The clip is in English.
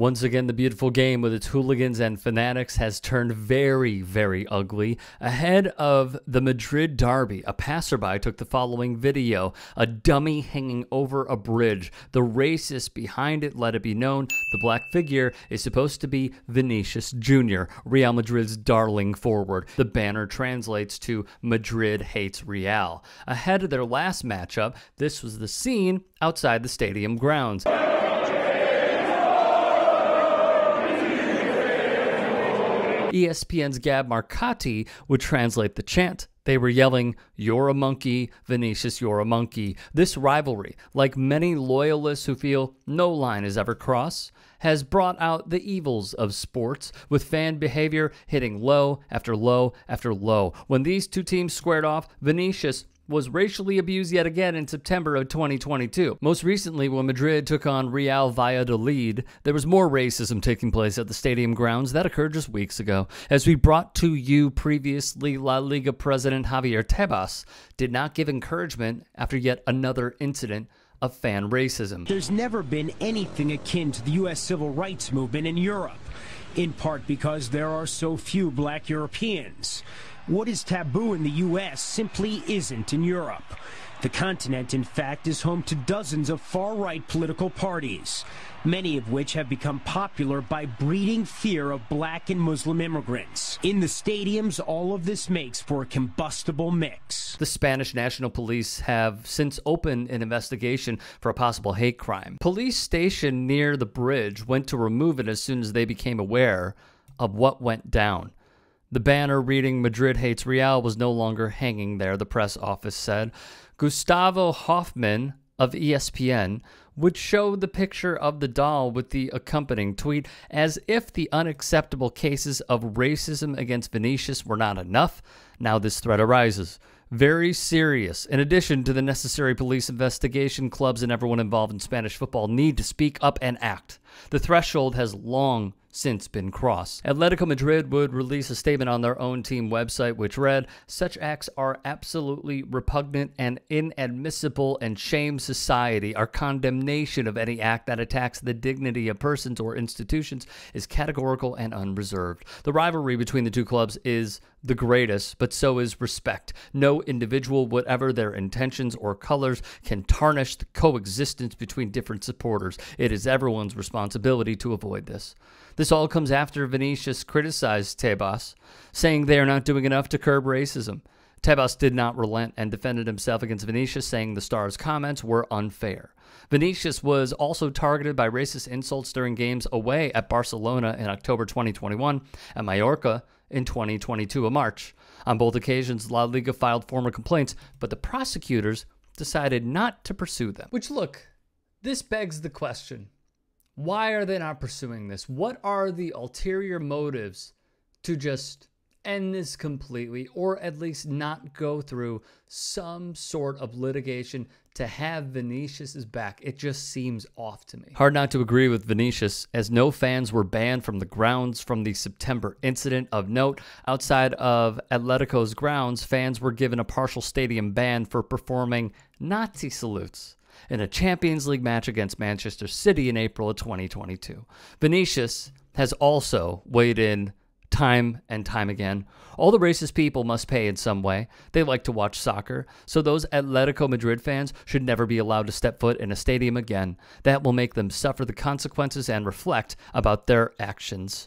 Once again, the beautiful game with its hooligans and fanatics has turned very, very ugly. Ahead of the Madrid derby, a passerby took the following video a dummy hanging over a bridge. The racist behind it let it be known the black figure is supposed to be Vinicius Jr., Real Madrid's darling forward. The banner translates to Madrid hates Real. Ahead of their last matchup, this was the scene outside the stadium grounds. ESPN's Gab Marcotti would translate the chant. They were yelling, You're a monkey, Vinicius, you're a monkey. This rivalry, like many loyalists who feel no line is ever crossed, has brought out the evils of sports, with fan behavior hitting low after low after low. When these two teams squared off, Vinicius was racially abused yet again in September of 2022. Most recently, when Madrid took on Real Valladolid, there was more racism taking place at the stadium grounds. That occurred just weeks ago. As we brought to you previously, La Liga president Javier Tebas did not give encouragement after yet another incident of fan racism. There's never been anything akin to the U.S. civil rights movement in Europe, in part because there are so few black Europeans. What is taboo in the U.S. simply isn't in Europe. The continent, in fact, is home to dozens of far right political parties, many of which have become popular by breeding fear of black and Muslim immigrants. In the stadiums, all of this makes for a combustible mix. The Spanish National Police have since opened an investigation for a possible hate crime. Police stationed near the bridge went to remove it as soon as they became aware of what went down. The banner reading Madrid hates Real was no longer hanging there, the press office said. Gustavo Hofman of ESPN would show the picture of the doll with the accompanying tweet as if the unacceptable cases of racism against Vinicius were not enough. Now this threat arises very serious. In addition to the necessary police investigation, clubs and everyone involved in Spanish football need to speak up and act. The threshold has long since been crossed. Atletico Madrid would release a statement on their own team website which read, Such acts are absolutely repugnant and inadmissible and shame society. Our condemnation of any act that attacks the dignity of persons or institutions is categorical and unreserved. The rivalry between the two clubs is the greatest, but so is respect. No individual, whatever their intentions or colors, can tarnish the coexistence between different supporters. It is everyone's responsibility to avoid this. This all comes after Vinicius criticized Tebas, saying they are not doing enough to curb racism. Tebas did not relent and defended himself against Vinicius, saying the star's comments were unfair. Vinicius was also targeted by racist insults during games away at Barcelona in October 2021 and Mallorca in 2022 of March. On both occasions, La Liga filed formal complaints, but the prosecutors decided not to pursue them. Which, look, this begs the question why are they not pursuing this? What are the ulterior motives to just end this completely or at least not go through some sort of litigation to have Vinicius's back. It just seems off to me. Hard not to agree with Vinicius as no fans were banned from the grounds from the September incident of note. Outside of Atletico's grounds, fans were given a partial stadium ban for performing Nazi salutes in a Champions League match against Manchester City in April of 2022. Vinicius has also weighed in time and time again. All the racist people must pay in some way. They like to watch soccer, so those Atletico Madrid fans should never be allowed to step foot in a stadium again. That will make them suffer the consequences and reflect about their actions.